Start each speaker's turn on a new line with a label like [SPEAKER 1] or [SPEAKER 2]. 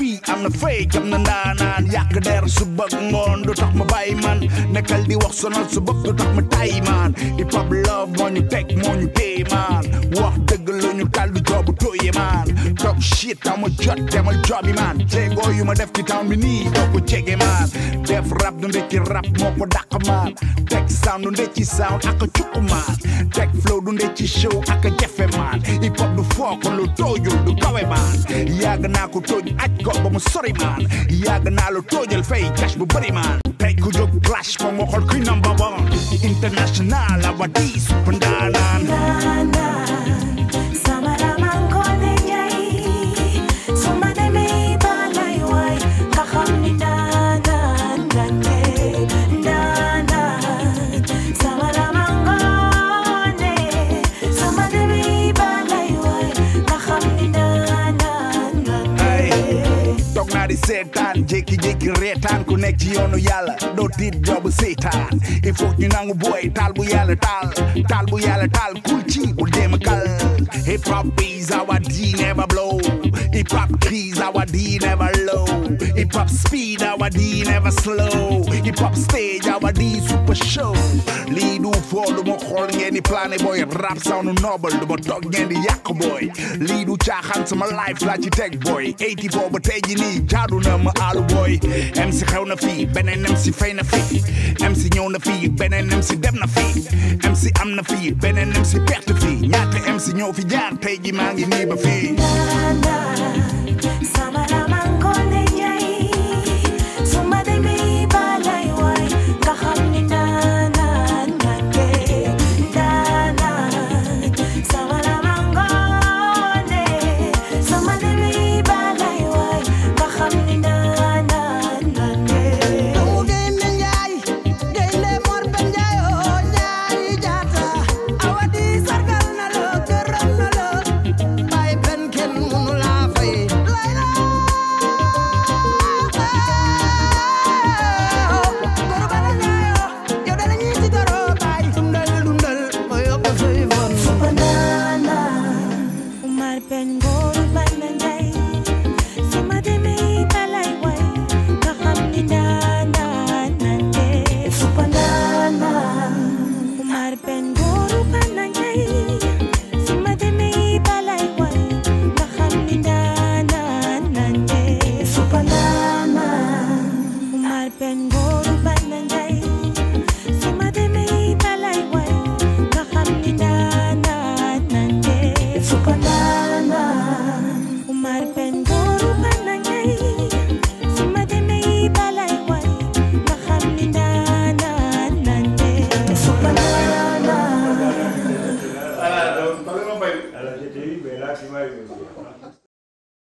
[SPEAKER 1] am na fake I'm na ndaanaan yàq der su bëgg ngoon du tax ma bàyyi man. Nekkal di wax sonal su bopp du tax ma tay man. Hip hop love moo ñu teg moo ñu téye man. Wax dëgg la ñu tal du talk shit I'm a jot, demal joobi man. Jéegoo yu ma def ci town bi nii doo ko jege man. Def rap du ndekki rap moo ko dàq man teg sound du ndekki sound ak a cukku man teg flow du ndekki show ak a jafe man. Hip hop du foo kon lu toojul du kawe man. Yàgg naa ko tooj aj ko ba mu sori man. Yàgg naa la toojal fay cash bu bëri man. Tey ku jóg clash ko nga xool kuy number one. International awadi super ndaanaan di seetaan jékki-jékki reetaan ku nekk ci yoonu yàlla doo tiit joobu seetaan il faut ñu nangu booy taal bu yàlla taal taal bu yàlla taal kul ci bu dem kal. Hip hop is our D never blow. Hip hop keys our D never low. Hip hop speed our D never slow. Hip hop stage our D show. Lii du foo du ma xool ngeen di plané booy rap sound noble du ma toog ngeen di yàq booy lii du caaxaan sama life laa ci teg boy. 84 ba tey ji nii jaadu na booy MC xew na fii beneen MC fay na fii MC ñëw na fii beneen MC dem na fii MC am na fii beneen MC perte fii ñaata MC ñëw fi jaar tey ji maa ngi nii ba fii
[SPEAKER 2] banana.